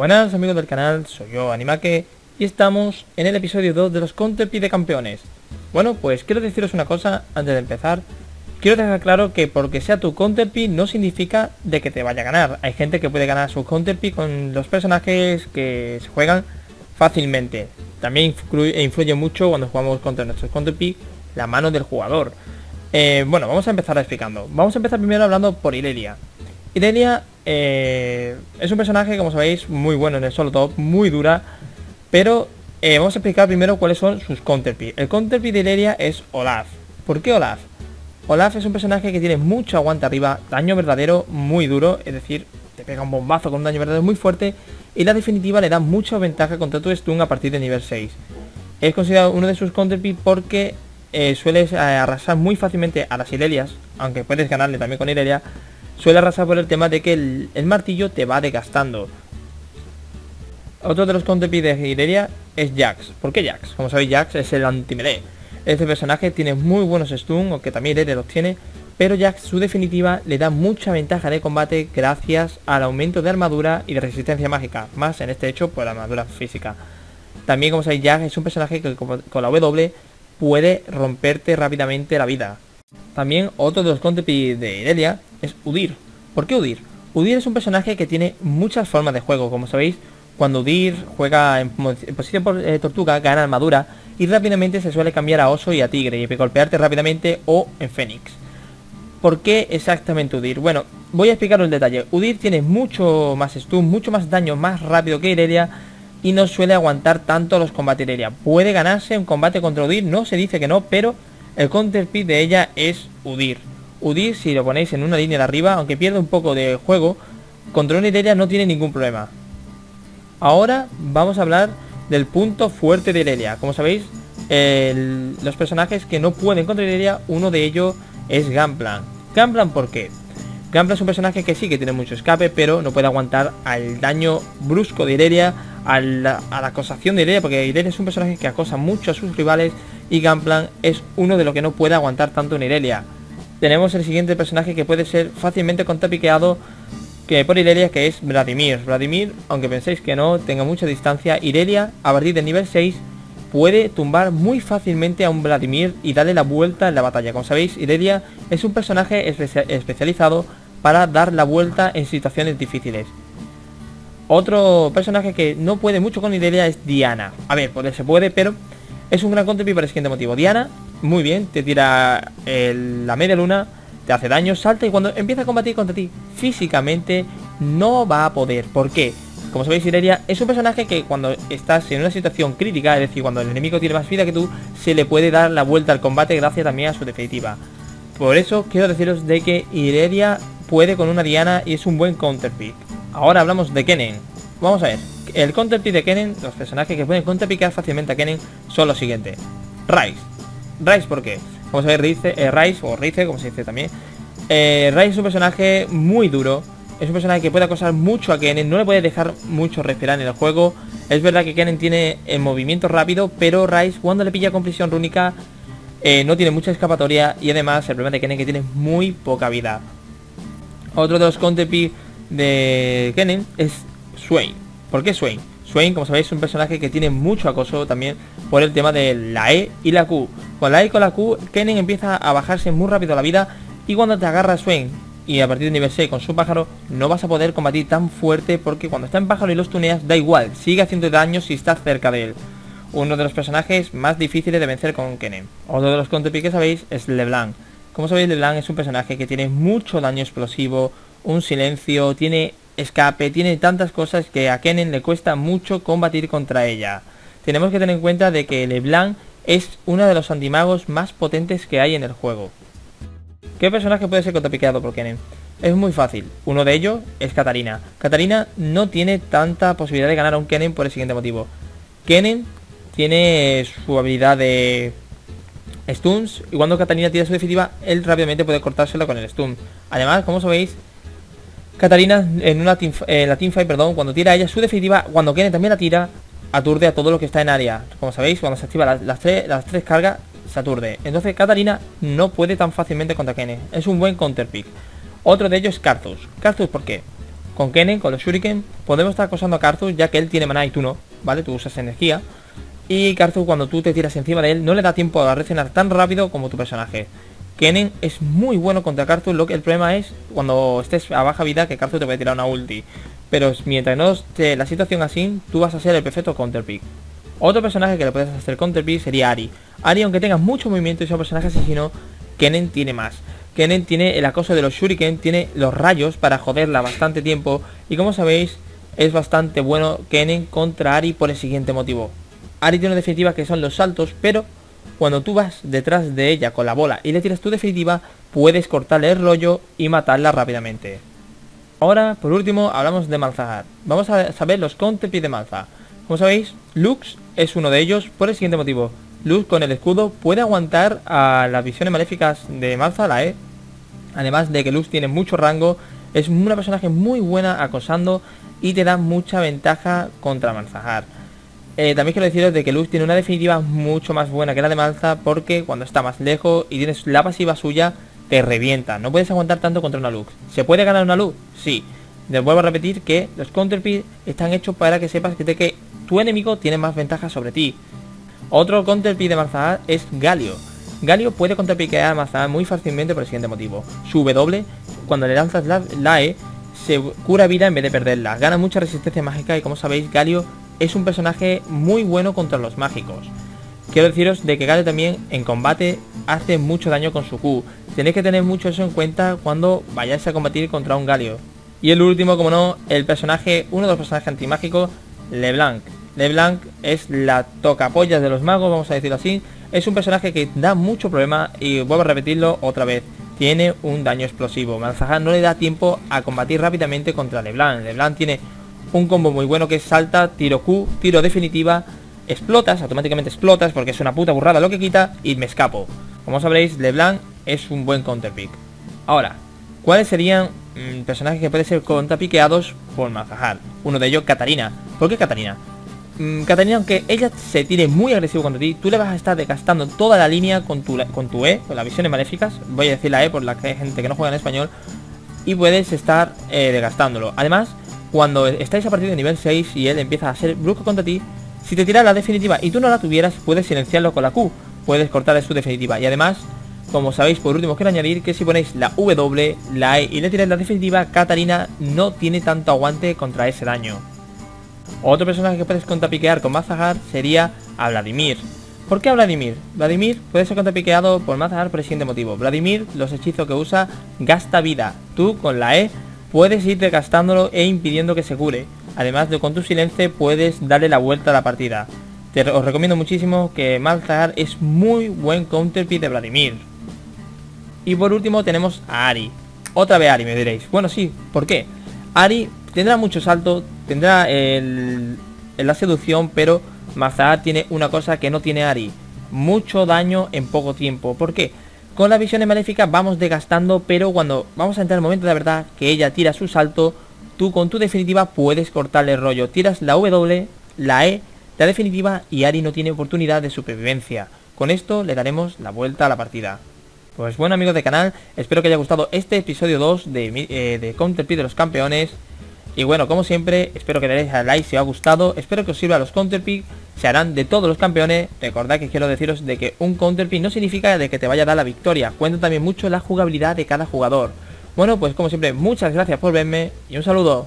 Buenas amigos del canal, soy yo, Animake, y estamos en el episodio 2 de los Counterpi de campeones. Bueno, pues quiero deciros una cosa antes de empezar. Quiero dejar claro que porque sea tu Counterpi no significa de que te vaya a ganar. Hay gente que puede ganar su Counterpi con los personajes que se juegan fácilmente. También influye, mucho cuando jugamos contra nuestros Counterpi la mano del jugador. Eh, bueno, vamos a empezar explicando. Vamos a empezar primero hablando por Irelia. Irelia eh, es un personaje, como sabéis, muy bueno en el solo top, muy dura, pero eh, vamos a explicar primero cuáles son sus counterpi. El counterpi de Irelia es Olaf. ¿Por qué Olaf? Olaf es un personaje que tiene mucho aguante arriba, daño verdadero muy duro, es decir, te pega un bombazo con un daño verdadero muy fuerte y la definitiva le da mucha ventaja contra tu stun a partir de nivel 6. Es considerado uno de sus counterpi porque eh, sueles arrasar muy fácilmente a las Irelias, aunque puedes ganarle también con Irelia, suele arrasar por el tema de que el, martillo te va desgastando. Otro de los counterpies de Irelia es Jax. ¿Por qué Jax? Como sabéis, Jax es el anti-melee. Este personaje tiene muy buenos stun, aunque también Irelia los tiene, pero Jax su definitiva le da mucha ventaja de combate gracias al aumento de armadura y de resistencia mágica, más en este hecho por la armadura física. También como sabéis Jax es un personaje que con la W puede romperte rápidamente la vida. También otro de los counterpies de Irelia es Udir. ¿Por qué Udir? Udir es un personaje que tiene muchas formas de juego, como sabéis, cuando Udir juega en, posición por, eh, tortuga, gana armadura y rápidamente se suele cambiar a oso y a tigre y golpearte rápidamente o en fénix. ¿Por qué exactamente Udir? Bueno, voy a explicaros el detalle. Udir tiene mucho más stun, mucho más daño, más rápido que Irelia y no suele aguantar tanto los combates Irelia. Puede ganarse un combate contra Udir, no se dice que no, pero el counterpick de ella es Udir. Udir, si lo ponéis en una línea de arriba, aunque pierde un poco de juego, contra una Irelia no tiene ningún problema. Ahora vamos a hablar del punto fuerte de Irelia. Como sabéis, los personajes que no pueden contra Irelia, uno de ellos es Gunplan. Gunplan, ¿por qué? Gunplan es un personaje que sí que tiene mucho escape, pero no puede aguantar al daño brusco de Irelia, a la, acosación de Irelia, porque Irelia es un personaje que acosa mucho a sus rivales y Gunplan es uno de los que no puede aguantar tanto en Irelia tenemos el siguiente personaje que puede ser fácilmente contrapiqueado que por Irelia, que es Vladimir. Vladimir, aunque penséis que no, tenga mucha distancia, Irelia, a partir del nivel 6, puede tumbar muy fácilmente a un Vladimir y darle la vuelta en la batalla. Como sabéis, Irelia es un personaje especializado para dar la vuelta en situaciones difíciles. Otro personaje que no puede mucho con Irelia es Diana. A ver, poder se puede, pero es un gran counterpick por el siguiente motivo. Diana muy bien, te tira la media luna, te hace daño, salta y cuando empieza a combatir contra ti físicamente no va a poder. ¿Por qué? Como sabéis, Irelia es un personaje que cuando estás en una situación crítica, es decir, cuando el enemigo tiene más vida que tú, se le puede dar la vuelta al combate gracias también a su definitiva. Por eso quiero deciros de que Irelia puede con una Diana y es un buen counterpick. Ahora hablamos de Kennen. Vamos a ver, el counterpick de Kennen, los personajes que pueden counterpicar fácilmente a Kennen son los siguientes. Rice, Rice, ¿por qué? Vamos a ver Rice, Rice o Rice, como se dice también. Eh, Rice es un personaje muy duro. Es un personaje que puede acosar mucho a Kennen. No le puede dejar mucho respirar en el juego. Es verdad que Kennen tiene el eh, movimiento rápido, pero Rice cuando le pilla con prisión rúnica eh, no tiene mucha escapatoria. Y además el problema de Kennen es que tiene muy poca vida. Otro de los counterpick de Kennen es Swain. ¿Por qué Swain? Swain, como sabéis, es un personaje que tiene mucho acoso también por el tema de la E y la Q. Con la E y con la Q, Kennen empieza a bajarse muy rápido la vida y cuando te agarra Swain y a partir de nivel 6 con su pájaro no vas a poder combatir tan fuerte porque cuando está en pájaro y los tuneas da igual, sigue haciendo daño si estás cerca de él. Uno de los personajes más difíciles de vencer con Kennen. Otro de los counterpick que sabéis es LeBlanc. Como sabéis, LeBlanc es un personaje que tiene mucho daño explosivo, un silencio, tiene escape, tiene tantas cosas que a Kennen le cuesta mucho combatir contra ella. Tenemos que tener en cuenta de que LeBlanc es uno de los antimagos más potentes que hay en el juego. ¿Qué personaje puede ser contrapiqueado por Kennen? Es muy fácil. Uno de ellos es Katarina. Katarina no tiene tanta posibilidad de ganar a un Kennen por el siguiente motivo. Kennen tiene su habilidad de stuns y cuando Katarina tira su definitiva, él rápidamente puede cortárselo con el stun. Además, como sabéis, Katarina en una la teamfight, perdón, cuando tira ella su definitiva, cuando Kennen también la tira, aturde a todo lo que está en área. Como sabéis, cuando se activa las, tres, las tres cargas, se aturde. Entonces Katarina no puede tan fácilmente contra Kennen. Es un buen counterpick. Otro de ellos es Cartus. Cartus, ¿por qué? con Kennen, con los Shuriken, podemos estar acosando a Karthus ya que él tiene maná y tú no, ¿vale? Tú usas energía. Y Karthus cuando tú te tiras encima de él no le da tiempo a reaccionar tan rápido como tu personaje. Kennen es muy bueno contra Karthus, lo que el problema es cuando estés a baja vida que Karthus te puede tirar una ulti. Pero mientras no esté la situación así, tú vas a ser el perfecto counterpick. Otro personaje que le puedes hacer counterpick sería Ari. Ari, aunque tenga mucho movimiento y sea un personaje asesino, Kennen tiene más. Kennen tiene el acoso de los shuriken, tiene los rayos para joderla bastante tiempo. Y como sabéis, es bastante bueno Kennen contra Ari por el siguiente motivo. Ari tiene una definitiva que son los saltos, pero cuando tú vas detrás de ella con la bola y le tiras tu definitiva, puedes cortarle el rollo y matarla rápidamente. Ahora, por último, hablamos de Malzahar. Vamos a saber los counterpies de Malza. Como sabéis, Lux es uno de ellos por el siguiente motivo. Lux con el escudo puede aguantar a las visiones maléficas de Malza, la E. Además de que Lux tiene mucho rango, es una personaje muy buena acosando y te da mucha ventaja contra Malzahar. Eh, también quiero deciros de que Lux tiene una definitiva mucho más buena que la de Malza porque cuando está más lejos y tienes la pasiva suya, te revienta. No puedes aguantar tanto contra una Lux. ¿Se puede ganar una Lux? Sí. Les vuelvo a repetir que los counterpies están hechos para que sepas que, te, que tu enemigo tiene más ventaja sobre ti. Otro counterpick de Malzahar es Galio. Galio puede contrapiquear a muy fácilmente por el siguiente motivo. Su W, cuando le lanzas la, E, se cura vida en vez de perderla. Gana mucha resistencia mágica y como sabéis, Galio es un personaje muy bueno contra los mágicos. Quiero deciros de que Galio también en combate hace mucho daño con su Q. Tenéis que tener mucho eso en cuenta cuando vayáis a combatir contra un Galio. Y el último, como no, el personaje, uno de los personajes antimágicos, LeBlanc. LeBlanc es la tocapollas de los magos, vamos a decirlo así. Es un personaje que da mucho problema y vuelvo a repetirlo otra vez. Tiene un daño explosivo. Malzahar no le da tiempo a combatir rápidamente contra LeBlanc. LeBlanc tiene un combo muy bueno que es salta, tiro Q, tiro definitiva, explotas, automáticamente explotas porque es una puta burrada lo que quita y me escapo. Como sabréis, LeBlanc es un buen counterpick. Ahora, ¿cuáles serían mm, personajes que pueden ser contrapiqueados por Malzahar? Uno de ellos, Katarina. ¿Por qué Katarina? Mm, Katarina, aunque ella se tire muy agresivo contra ti, tú le vas a estar desgastando toda la línea con tu, con tu E, con las visiones maléficas. Voy a decir la E por la que hay gente que no juega en español. Y puedes estar eh, desgastándolo. Además, cuando estáis a partir de nivel 6 y él empieza a ser brusco contra ti, si te tira la definitiva y tú no la tuvieras, puedes silenciarlo con la Q. Puedes cortarle su definitiva. Y además, como sabéis, por último quiero añadir que si ponéis la W, la E y le tiráis la definitiva, Katarina no tiene tanto aguante contra ese daño. Otro personaje que puedes contrapiquear con Mazahar sería a Vladimir. ¿Por qué a Vladimir? Vladimir puede ser contrapiqueado por Mazahar por el siguiente motivo. Vladimir, los hechizos que usa, gasta vida. Tú con la E puedes ir desgastándolo e impidiendo que se cure. Además de con tu silencio puedes darle la vuelta a la partida. Te, os recomiendo muchísimo que Malzahar es muy buen counterpick de Vladimir. Y por último tenemos a Ari. Otra vez Ari me diréis. Bueno sí, ¿por qué? Ari tendrá mucho salto, tendrá la seducción, pero Mazahar tiene una cosa que no tiene Ari. Mucho daño en poco tiempo. ¿Por qué? Con las visiones maléficas vamos desgastando, pero cuando vamos a entrar el momento de verdad que ella tira su salto, tú con tu definitiva puedes cortarle el rollo. Tiras la W, la E, la definitiva y Ari no tiene oportunidad de supervivencia. Con esto le daremos la vuelta a la partida. Pues bueno amigos del canal, espero que haya gustado este episodio 2 de, eh, de de los campeones. Y bueno, como siempre, espero que le deis a like si os ha gustado, espero que os sirva los counterpick, se harán de todos los campeones, recordad que quiero deciros de que un counterpick no significa de que te vaya a dar la victoria, cuenta también mucho la jugabilidad de cada jugador. Bueno, pues como siempre, muchas gracias por verme y un saludo.